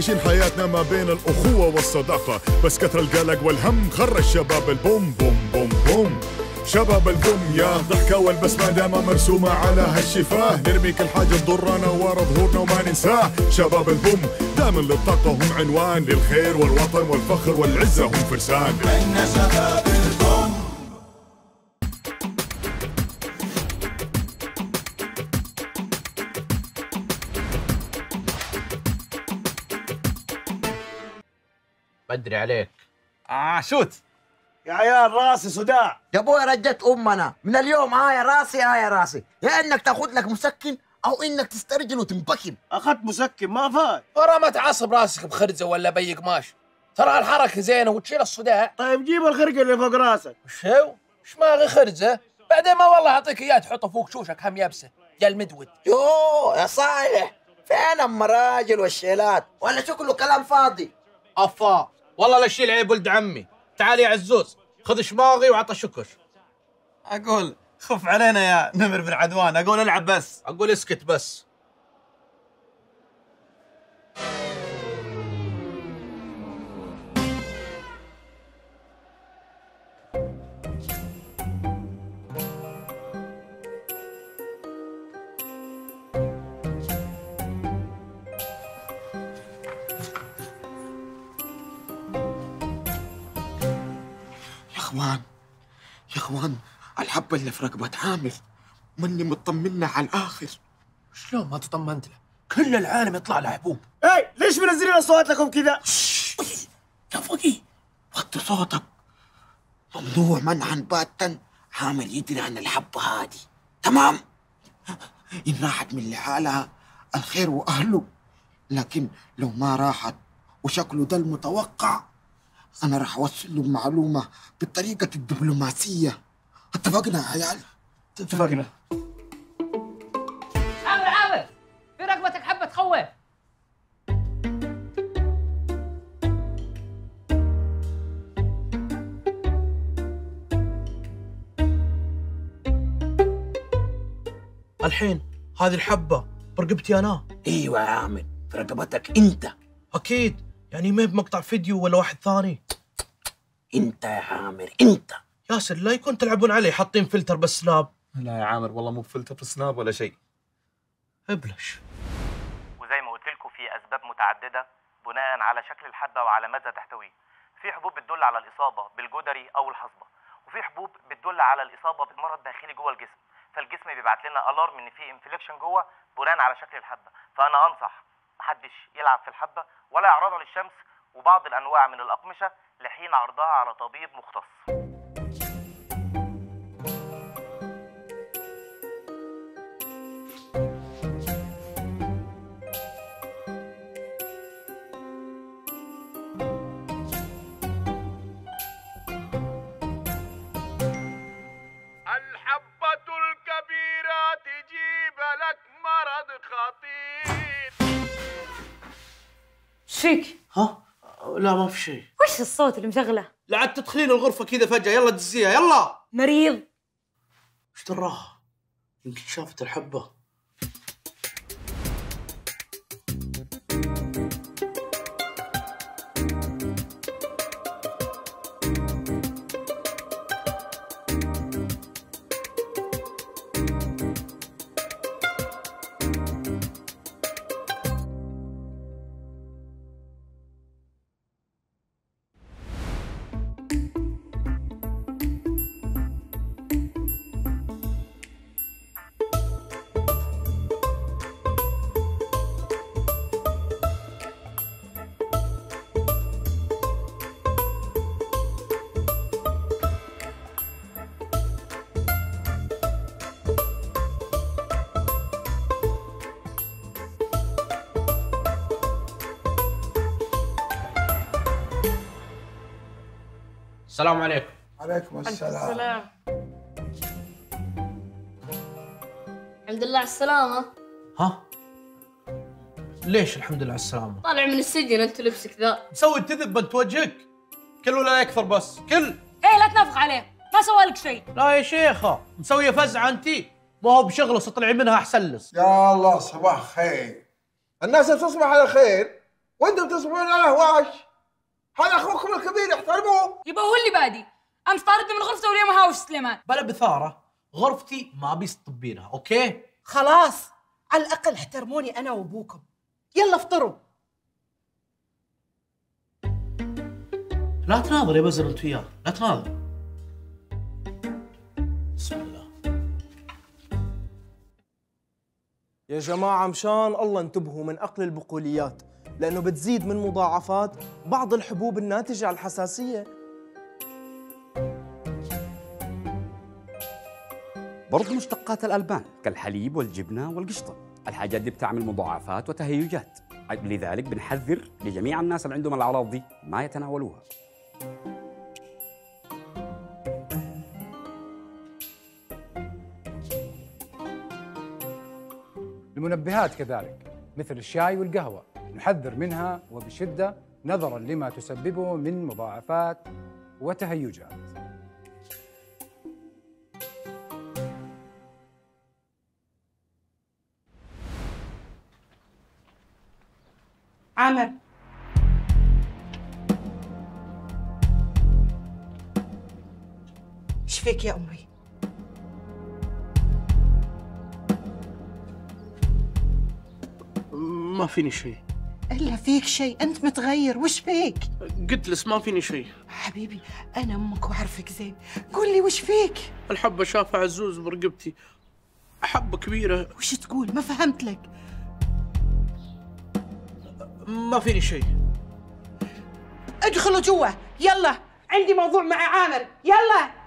عايشين حياتنا ما بين الأخوة والصداقة. بس كثر القلق والهم خرج شباب البوم بوم بوم بوم. شباب البوم يا ضحكة والبسمة دايما مرسومة على هالشفاه. نرمي كل حاجة تضرنا ورا ظهورنا وما ننساه. شباب البوم دائما للطاقة هم عنوان للخير والوطن والفخر والعزة هم فرسان. إن شباب بدري عليك. آه شوت. يا عيال راسي صداع يا أبويا رجت أمنا. من اليوم هاي راسي هاي راسي. يا إنك تأخذ لك مسكن أو إنك تسترجل وتنبكم أخذت مسكن ما فات ورا ما تعصب راسك بخرزة ولا بي قماش ترى الحركة زينة وتشيل الصداع. طيب جيب الخرقة اللي فوق راسك. وش هو؟ وش ماغي خرزة؟ بعدين ما والله أعطيك اياه تحطه فوق شوشك هم يابسة. يا المدود. يو يا صالح. فين ام راجل والشيلات؟ ولا شكله كلام فاضي؟ أفا. والله لا تشيل عيب ولد عمي. تعال يا عزوز خذ شماغي وعطى شكر. أقول خف علينا يا نمر بن عدوان أقول العب بس. أقول اسكت بس. يا إخوان الحبة اللي في رقبة عامر مني مطمنا على الآخر. شلون ما تطمنت له؟ كل العالم يطلع له حبوب. اي ليش منزلين أصوات لكم كذا؟ يا فقي وطي صوتك. ممنوع منعا باتا عامل يدري عن الحبة هذه. تمام؟ إن راحت من لحالها الخير وأهله. لكن لو ما راحت وشكله ده المتوقع أنا راح أوصل له معلومة بالطريقة الدبلوماسية. اتفقنا يا عيال؟ اتفقنا. عامر عامر في رقبتك حبة خوف. الحين هذه الحبة برقبتي أنا. إيوه يا عامر في رقبتك أنت. أكيد. يعني ما بمقطع فيديو ولا واحد ثاني. انت يا عامر انت. ياسر لا يكون تلعبون علي حاطين فلتر بال Snap. لا يا عامر والله مو بفلتر في ال Snap ولا شيء. ابلش. وزي ما قلت لكم في أسباب متعددة بناء على شكل الحبه وعلى ماذا تحتويه. في حبوب بتدل على الإصابة بالجدري أو الحصبة وفي حبوب بتدل على الإصابة بمرض داخلي جوه الجسم. فالجسم بيبعت لنا alarm إن في infection جوه بناء على شكل الحبه فأنا أنصح محدش يلعب في الحبة ولا يعرضها للشمس وبعض الأنواع من الأقمشة لحين عرضها على طبيب مختص. إيش فيك؟ ها؟ لا ما في شيء. وش الصوت اللي مشغله؟ لا عاد تدخلين الغرفة كذا فجأة. يلا دزيها. يلا. مريض. إيش دراها؟ يمكن شافت الحبة. السلام عليكم. عليكم السلام. السلام. الحمد لله على السلامة. ها؟ ليش الحمد لله على السلامة؟ طالع من السجن أنت لبسك ذا. مسوي تذب بنت وجهك. كل ولا يكثر بس. كل. إيه لا تنفخ عليه. ما سوى لك شيء. لا يا شيخة. مسويه فزعه انتي ما هو بشغله تطلعي منها أحسن لس. يا الله صباح خير. الناس تصبح على خير وأنتم تصبحون على هواش هذا أخوكم الكبير احترموه. يبقى هو اللي بادي امس طاردني من غرفته واليوم هاوش سليمان. بلا بثارة غرفتي ما بيسطبينها okay؟ خلاص على الأقل احترموني أنا وأبوكم. يلا افطروا. لا تناظر يا بزر أنت وياه لا تناظر. بسم الله. يا جماعة مشان الله انتبهوا من أكل البقوليات. لأنه بتزيد من مضاعفات بعض الحبوب الناتجة عن الحساسية. برضو مشتقات الألبان كالحليب والجبنة والقشطة الحاجات دي بتعمل مضاعفات وتهيجات. لذلك بنحذر لجميع الناس اللي عندهم الأعراض دي ما يتناولوها. المنبهات كذلك مثل الشاي والقهوة. نحذر منها وبشدة نظرا لما تسببه من مضاعفات وتهيجات. عامر إيش فيك يا أمي؟ ما فيني شيء. إلا فيك شيء أنت متغير وش فيك؟ قلت لس ما فيني شيء. حبيبي أنا أمك وأعرفك زين. قول لي وش فيك؟ الحبة شافها عزوز برقبتي. حبة كبيرة. وش تقول؟ ما فهمت لك. ما فيني شيء. ادخلوا جوا. يلا. عندي موضوع مع عامر. يلا.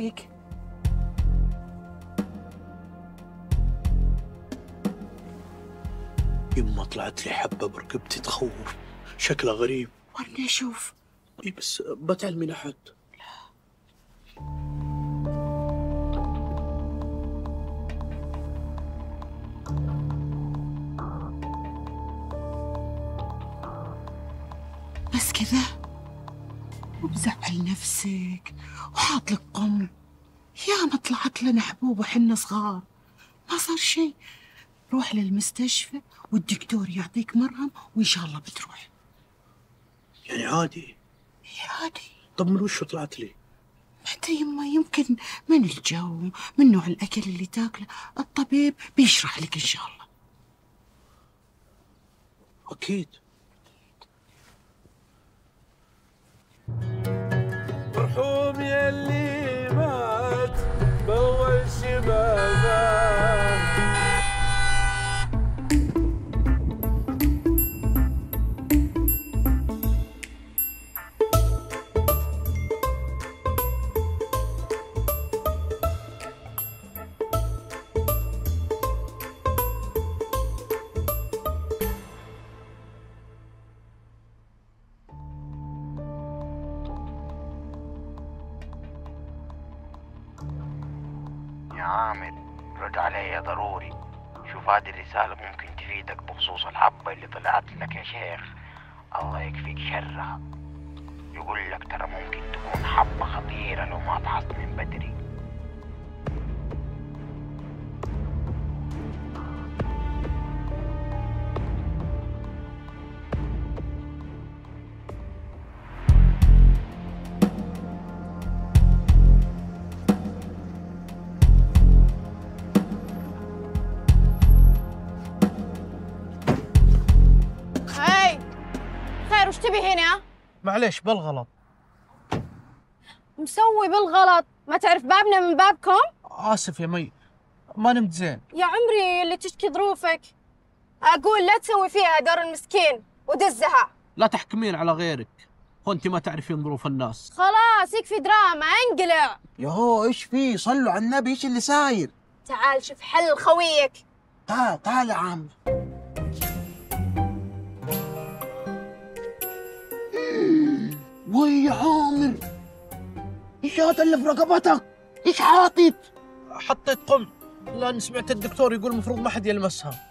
فيك؟ يما طلعت لي حبة برقبتي تخوف. شكلها غريب. ورني أشوف. اي بس بتعلمي لحد. بس كذا ومزعل نفسك. وحاط لك قم. يا ما طلعت لنا حبوب وحنا صغار. ما صار شيء. روح للمستشفى والدكتور يعطيك مرهم وإن شاء الله بتروح. يعني عادي. عادي. طب من وش طلعت لي؟ حتى يما يمكن من الجو من نوع الأكل اللي تاكله. الطبيب بيشرح لك إن شاء الله. أكيد. Romiel ضروري. شوف هذه الرسالة ممكن تفيدك بخصوص الحبة اللي طلعت لك يا شيخ. الله يكفيك شرها. يقول لك ترى ممكن تكون حبة خطيرة لو ما فحصت من بدري. تبي هنا؟ معليش بالغلط. مسوي بالغلط. ما تعرف بابنا من بابكم؟ آسف يا مي ما نمت زين. يا عمري اللي تشكي ظروفك. أقول لا تسوي فيها دور المسكين ودزها. لا تحكمين على غيرك. وانت ما تعرفين ظروف الناس. خلاص يكفي دراما انقلع. يهو إيش في؟ صلوا على النبي إيش اللي صاير تعال شوف حل خويك. تعال تعال يا عم. وي يا عامر إيش هذا اللي في رقبتك؟ إيش حاطط؟ حطيت قم. لأن سمعت الدكتور يقول المفروض ما حد يلمسها.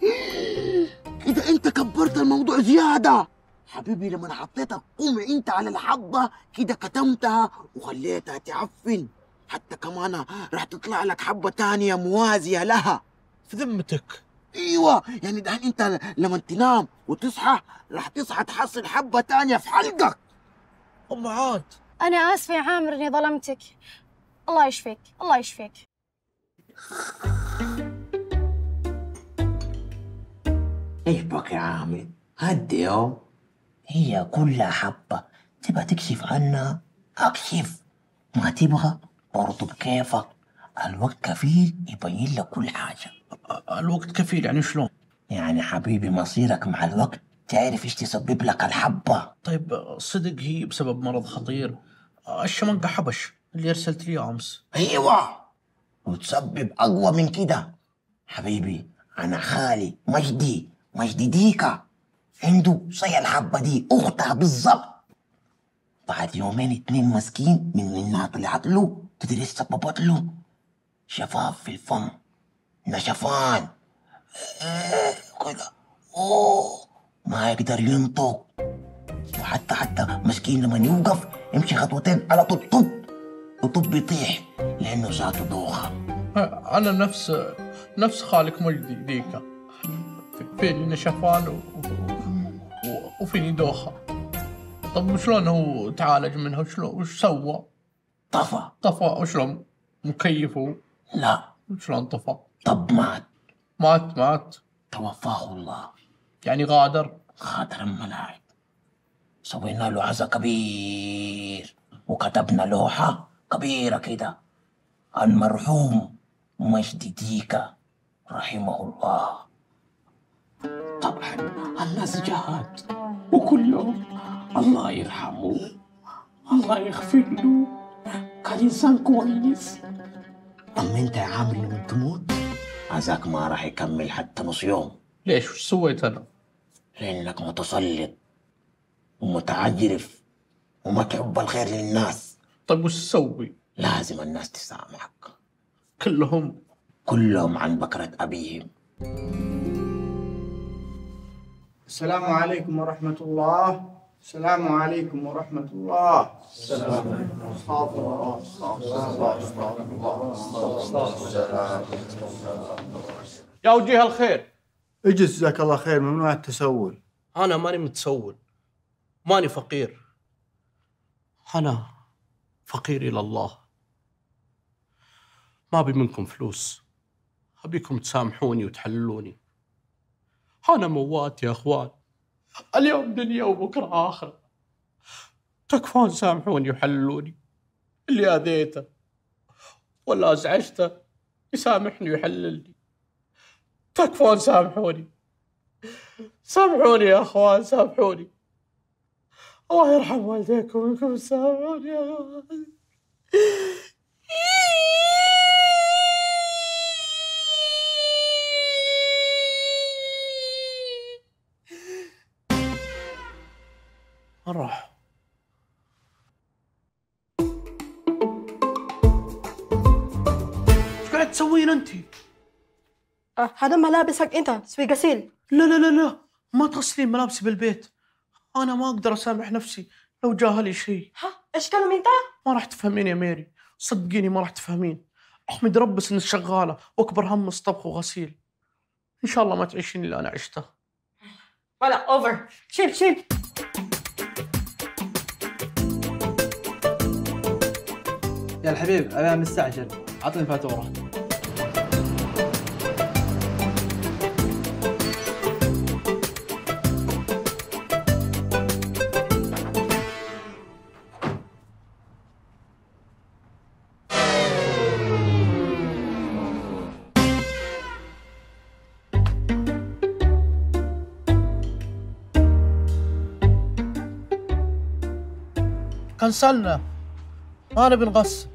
كده أنت كبرت الموضوع زيادة. حبيبي لما حطيتك قمع أنت على الحبة كده كتمتها وخليتها تعفن. حتى كمان راح تطلع لك حبة تانية موازية لها. في ذمتك. إيوه يعني دحين أنت لما تنام وتصحى راح تصحى تحصل حبة تانية في حلقك. أم عاد. أنا آسفة يا عامر إني ظلمتك. الله يشفيك الله يشفيك. إيش بك يا عامر. هدي يوم. هي كلها حبة. تبغى تكشف عنها؟ أكشف. ما تبغى؟ برضو بكيفك. الوقت كفيل يبين لك كل حاجة. الوقت كفيل يعني شلون؟ يعني حبيبي مصيرك مع الوقت تعرف إيش تسبب لك الحبة؟ طيب صدق هي بسبب مرض خطير. الشمنقة حبش اللي ارسلت لي أمس. أيوه وتسبب أقوى من كده. حبيبي أنا خالي مجدي مجدي ديكا. عنده زي الحبة دي أختها بالظبط. بعد يومين اتنين مسكين من منها طلعت له. تدري سببت له. شفاف في الفم. نشفان. إيه كده. أوه. ما يقدر ينطق. وحتى حتى مسكين لما يوقف يمشي خطوتين على طول طب! وطب يطيح لأنه ذاته دوخة. أنا نفس نفس خالك مجدي ديكا فيني نشفان و... و... وفيني دوخة. طب وشلون هو تعالج منها؟ وشلون وش سوى؟ طفى. طفى. وشلون؟ مكيفه؟ لا. وشلون طفى؟ طب مات. مات مات. توفاه الله. يعني غادر. خاطر الملاعب سوينا له عزا كبير وكتبنا لوحة كبيرة كده. المرحوم مجدي ديكا رحمه الله. طبعا الناس جات وكلهم الله يرحمه الله يغفر له. كان انسان كويس. أما أنت يا عامر لما تموت؟ عزاك ما راح يكمل حتى نص يوم. ليش؟ وش سويت أنا؟ لأنك متسلط ومتعجرف وما تحب الخير للناس. طيب وش تسوي؟ لازم الناس تسامحك. كلهم؟ كلهم عن بكرة أبيهم. السلام عليكم ورحمة الله. السلام عليكم ورحمة الله. السلام عليكم استغفر الله. استغفر الله استغفر الله استغفر الله يا وجيه الخير. اجلس جزاك الله خير ممنوع التسول أنا ماني متسول. ماني فقير. أنا فقير إلى الله. ما أبي منكم فلوس. أبيكم تسامحوني وتحللوني أنا موات يا أخوان. اليوم دنيا وبكرة آخرة. تكفون سامحوني وحللوني اللي أذيته ولا أزعجته يسامحني ويحللني. تكفون سامحوني. سامحوني يا أخوان سامحوني. الله يرحم والديكم وانكم سامحوني يا أخوان. راح؟ إيش قاعد تسوين انت؟ آه هذا ملابسك أنت تسوي غسيل. لا لا لا لا ما تغسلين ملابسي بالبيت. أنا ما أقدر أسامح نفسي لو جاهلي شيء ها إيش كلام أنت؟ ما راح تفهمين يا ميري. صدقيني ما راح تفهمين. أحمد ربس إنك شغالة وأكبر هم طبخ وغسيل. إن شاء الله ما تعيشين اللي أنا عشته. ولا اوفر شيل شيل. يا الحبيب أنا مستعجل عطني فاتورة. كنسلنا ما نبي نغسل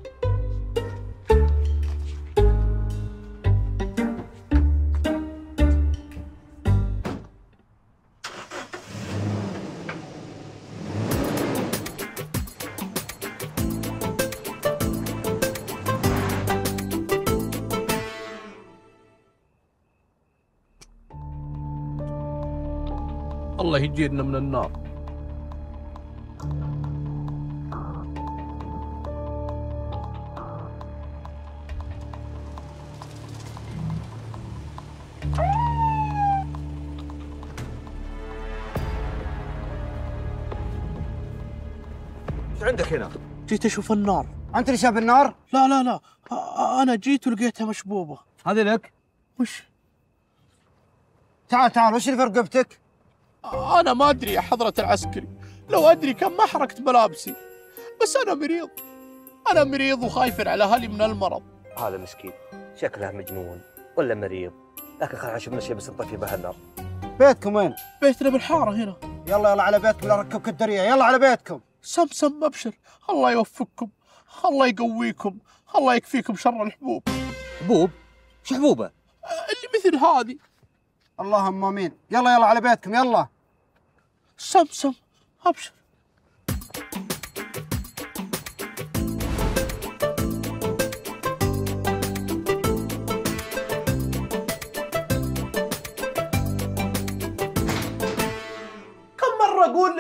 الله يجيرنا من النار. جيت أشوف النار. أنت اللي شاف النار؟ لا لا لا. أنا جيت ولقيتها مشبوبة. هذه لك؟ وش؟ تعال تعال وش اللي في رقبتك؟ أنا ما أدري يا حضرة العسكري. لو أدري كم ما حركت ملابسي. بس أنا مريض. أنا مريض وخايف على أهلي من المرض. هذا مسكين. شكله مجنون ولا مريض. لكن خلينا نشوف شيء بس نطفي به النار. بيتكم وين؟ بيتنا بالحارة هنا. يلا يلا على بيتكم. لا ركبك الدرية. يلا على بيتكم. سمسم ابشر الله يوفقكم الله يقويكم الله يكفيكم شر الحبوب. حبوب؟ إيش حبوبه؟ اللي مثل هذه. اللهم آمين. يلا يلا على بيتكم يلا. سمسم ابشر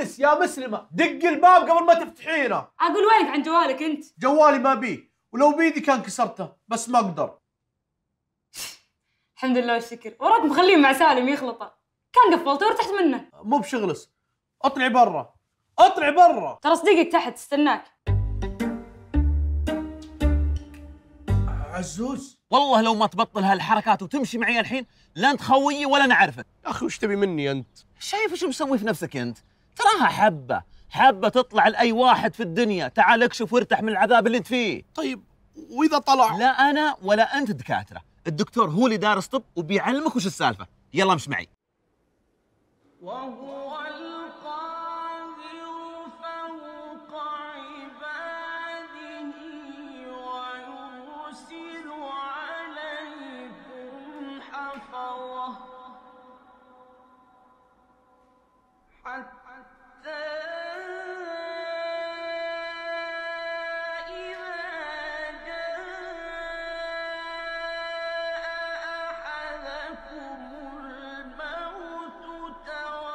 لك يا مسلمة. دق الباب قبل ما تفتحينه. أقول وينك عن جوالك أنت؟ جوالي ما بيه. ولو بيدي كان كسرته بس ما أقدر الحمد لله والشكر. وراك مخليه مع سالم يخلطه. كان قفلته وارتحت منه. مو بشغلس. اطلعي برا. اطلعي برا. ترى صديقك تحت استناك. عزوز. والله لو ما تبطل هالحركات وتمشي معي الحين لا انت خويي ولا نعرفك. يا أخي وش تبي مني أنت؟ شايف وش مسوي في نفسك أنت؟ تراها حبة. حبة تطلع لأي واحد في الدنيا. تعال اكشف وارتاح من العذاب اللي انت فيه. طيب وإذا طلع؟ لا أنا ولا أنت دكاترة. الدكتور هو اللي دارس طب وبيعلمك وش السالفة. يلا امش معي. وهو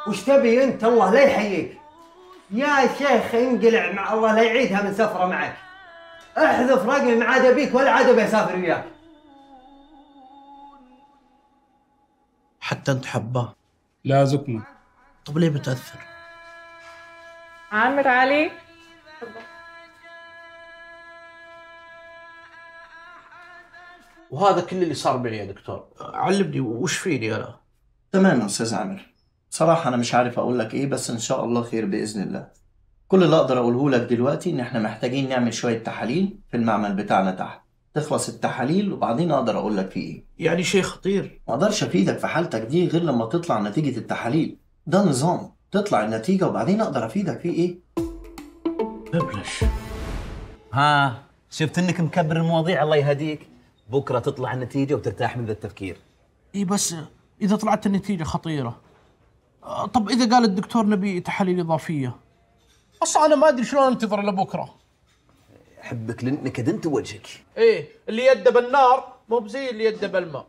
وش تبي أنت؟ الله لا يحييك. يا شيخ انقلع مع الله لا يعيدها من سفرة معك. احذف رقمي ما عاد ابيك ولا عاد أبي أسافر وياك. حتى أنت حباه. لا زكمة طب ليه بتأثر؟ عامر علي. وهذا كل اللي صار معي يا دكتور. علمني وش فيني أنا؟ تمام أستاذ عامر. صراحة أنا مش عارف أقول لك إيه بس إن شاء الله خير بإذن الله. كل اللي أقدر أقوله لك دلوقتي إن إحنا محتاجين نعمل شوية تحاليل في المعمل بتاعنا تحت. تخلص التحاليل وبعدين أقدر أقول لك فيه إيه. يعني شيء خطير. ما أقدرش أفيدك في حالتك دي غير لما تطلع نتيجة التحاليل. ده نظام. تطلع النتيجة وبعدين أقدر أفيدك فيه إيه؟ ببلش. ها شفت إنك مكبر المواضيع؟ الله يهديك. بكرة تطلع النتيجة وترتاح من ذا التفكير. اي بس إذا طلعت النتيجة خطيرة. آه، طب إذا قال الدكتور نبي تحاليل إضافية. أصلا أنا ما أدري شلون أنتظر لبكرة. أحبك للنكد انت وجهك. إيه اللي يده بالنار مو بزي اللي يده بالماء.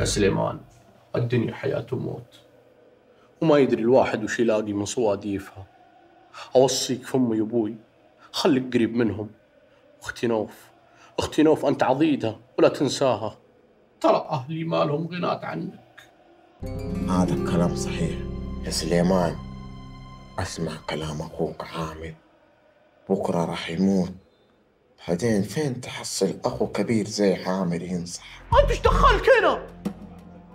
يا سليمان الدنيا حياة وموت وما يدري الواحد وش يلاقي من صواديفها. أوصيك في أمي وأبوي خليك قريب منهم. أختي نوف. أختي نوف أنت عضيدها ولا تنساها. ترى أهلي ما لهم غنات عنك. هذا الكلام صحيح يا سليمان. أسمع كلام أخوك عامر. بكرة راح يموت. بعدين فين تحصل أخو كبير زي عامر ينصح؟ أنت إيش دخلك هنا؟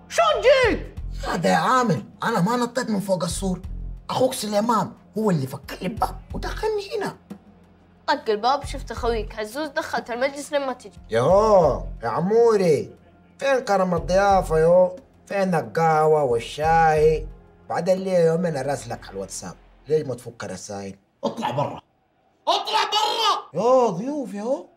شلون جيت؟ هذا يا عامر أنا ما نطيت من فوق السور. أخوك سليمان هو اللي فك لي الباب ودخلني هنا. طق الباب شفت خويك عزوز؟ دخلت المجلس لما تجي. يو يا عموري فين كرم الضيافة يو فين القهوة والشاي؟ بعدين ليه يومين اراسلك على الواتساب. ليش ما تفك رسائل اطلع برا. اطلع برا! يو ضيوف يو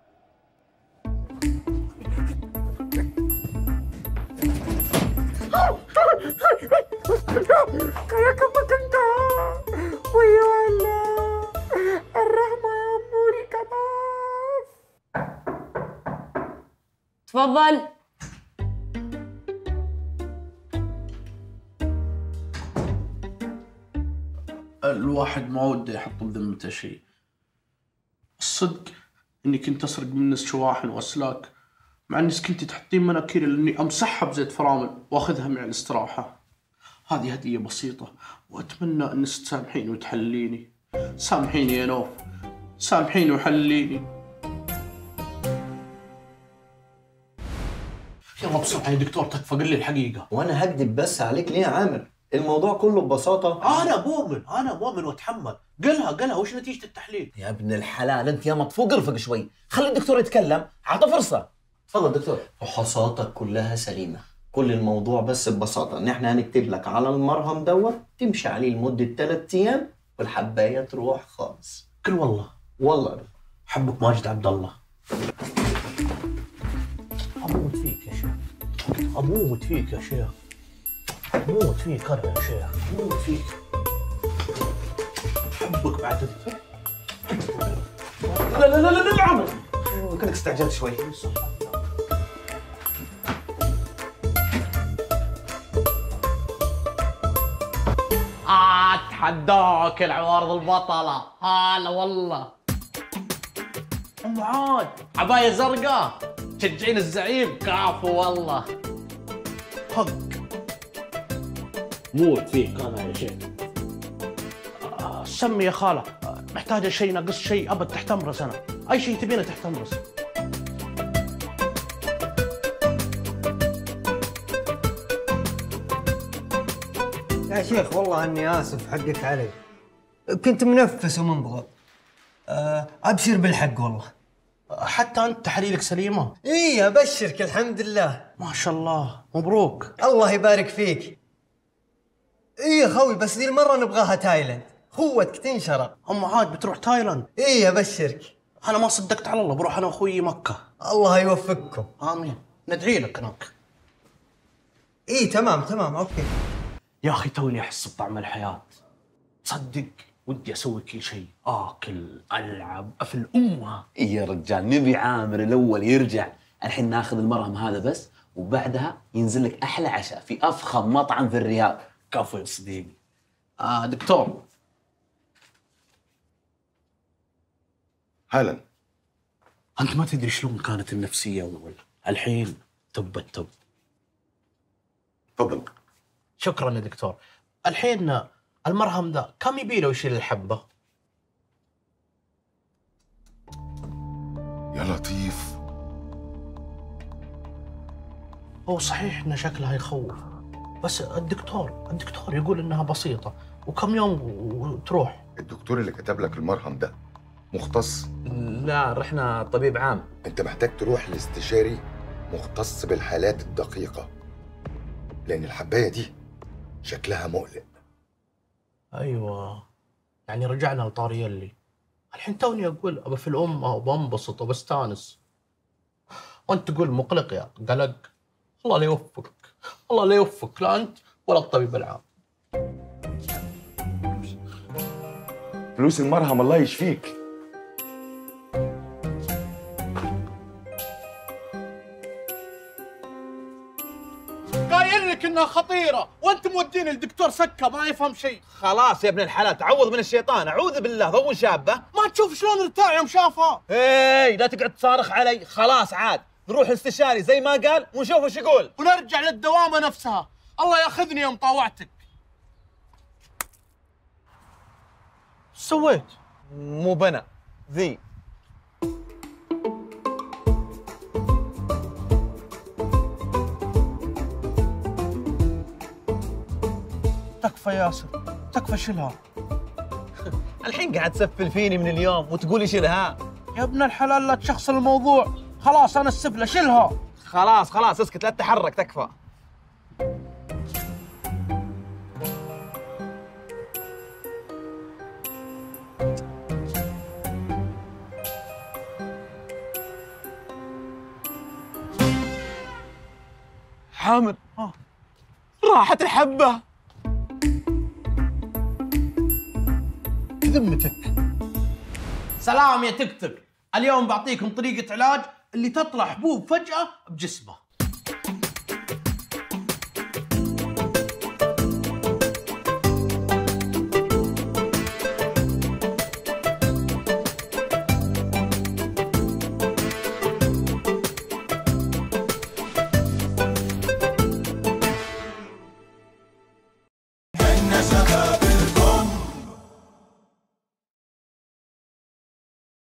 تفضل. الواحد ما وده يحط بذمته شيء. الصدق إني كنت أسرق من شواحن وأسلاك مع انك كنت تحطين مناكيري لاني أمسحها بزيت فرامل وأخذها مع الاستراحة. هذه هدية بسيطة وأتمنى انك تسامحيني وتحليني. سامحيني يا نوف. سامحيني وحليني. بسرعة يا دكتور تكفى قل لي الحقيقة. وأنا هكذب بس عليك ليه يا عامر؟ الموضوع كله ببساطة. أنا مؤمن أنا مؤمن وأتحمل. قلها قلها. وش نتيجة التحليل؟ يا ابن الحلال أنت يا مطفوق ارفق شوي. خلي الدكتور يتكلم. عطى فرصة. تفضل دكتور. فحوصاتك كلها سليمة. كل الموضوع بس ببساطة. إن إحنا هنكتب لك على المرهم دوت تمشي عليه لمدة ثلاث أيام والحباية تروح خالص. كل والله. والله. حبك ماجد عبد الله. أموت فيك يا شيخ. أموت فيك يا شيخ. أموت فيك أنا يا شيخ. أموت فيك حبك بعد لا لا لا لا لا عمر كنت استعجلت شوي. اتحداك العوارض البطلة. هلا والله. أم عاد عباية زرقاء. تشجعين الزعيم. كافو والله. حق. موت فيك أنا يا شيخ آه، سمي يا خالة. آه، محتاجة شيء ناقص شيء. أبد تحت امرس أنا أي شيء تبينه تحت امرس يا شيخ والله إني آسف حقك علي. كنت منفس ومنضغط. آه، أبشر بالحق والله. حتى أنت تحاليلك سليمة. اي أبشرك الحمد لله. ما شاء الله. مبروك. الله يبارك فيك. اي يا خوي بس ذي المرة نبغاها تايلاند. خوتك تنشرى ام عاد بتروح تايلاند؟ اي أبشرك. أنا ما صدقت على الله بروح أنا وأخوي مكة. الله يوفقكم. آمين. ندعي لك هناك. اي تمام تمام okay. يا أخي توني أحس بطعم الحياة. صدق ودي أسوي كل شيء. آكل ألعب أفل أمها. إيه يا رجال نبي عامر الأول يرجع. الحين ناخذ المرهم هذا بس وبعدها ينزل لك أحلى عشاء في أفخم مطعم في الرياض. كفو يا صديقي. آه دكتور. هلا. أنت ما تدري شلون كانت النفسية أول. الحين تب التب. تفضل. شكرا يا دكتور. الحين المرهم ذا كم يبي له يشيل الحبة؟ يا لطيف. هو صحيح ان شكلها يخوف بس الدكتور الدكتور يقول إنها بسيطة وكم يوم وتروح؟ الدكتور اللي كتب لك المرهم ده مختص؟ لا رحنا طبيب عام. أنت محتاج تروح لاستشاري مختص بالحالات الدقيقة لأن الحباية دي شكلها مقلق. أيوه. يعني رجعنا لطاري اللي الحين توني أقول ابى في الامه وبنبسط وبستانس وأنت تقول مقلق يا قلق. الله لا يوفقك. الله لا يوفقك. لا أنت ولا الطبيب العام. فلوس المرهم الله يشفيك. خطيرة. وانت موديني لدكتور سكه ما يفهم شيء. خلاص يا ابن الحلال تعوذ من الشيطان. أعوذ بالله ضو شابة. ما تشوف شلون ارتاع يوم شافها. هي لا تقعد تصارخ علي. خلاص عاد. نروح استشاري. زي ما قال ونشوف وش يقول. ونرجع للدوامة نفسها. الله ياخذني يوم طاوعتك. سويت؟ مو بنا. ذي. تكفى ياسر تكفى شيلها الحين قاعد تسفل فيني من اليوم وتقولي شيلها يا ابن الحلال لا تشخصن الموضوع. خلاص أنا السفلة شيلها خلاص خلاص اسكت لا تتحرك تكفى. حامد آه. راحت الحبة. بذمتك. سلام يا تكتك. اليوم بعطيكم طريقة علاج اللي تطلع حبوب فجأة بجسمه.